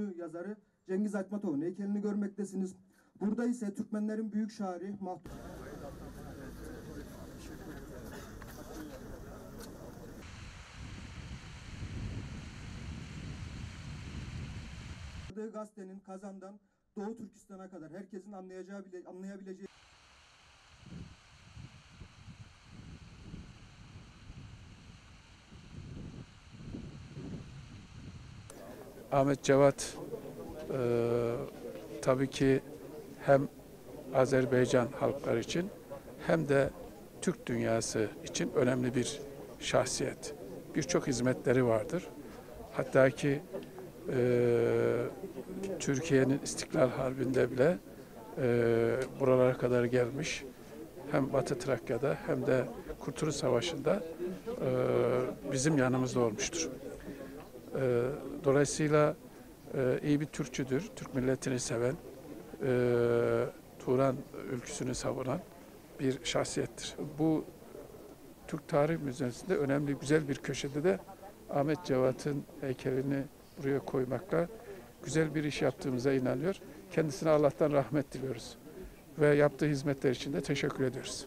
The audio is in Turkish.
ünlü yazarı Cengiz Aytmatov'un heykelini görmektesiniz. Burada ise Türkmenlerin büyük şairi Yazdığı gazetenin Kazan'dan Doğu Türkistan'a kadar herkesin anlayacağı bile anlayabileceği Ahmet Cevat e, tabii ki hem Azerbaycan halkları için hem de Türk dünyası için önemli bir şahsiyet. Birçok hizmetleri vardır. Hatta ki e, Türkiye'nin İstiklal Harbi'nde bile e, buralara kadar gelmiş. Hem Batı Trakya'da hem de Kurtuluş Savaşı'nda e, bizim yanımızda olmuştur. E, dolayısıyla e, iyi bir Türkçüdür, Türk milletini seven, e, Turan ülküsünü savunan bir şahsiyettir. Bu Türk Tarih Müzesi'nde önemli, güzel bir köşede de Ahmet Cevat'ın heykelini buraya koymakla güzel bir iş yaptığımıza inanıyor. Kendisine Allah'tan rahmet diliyoruz. Ve yaptığı hizmetler için de teşekkür ediyoruz.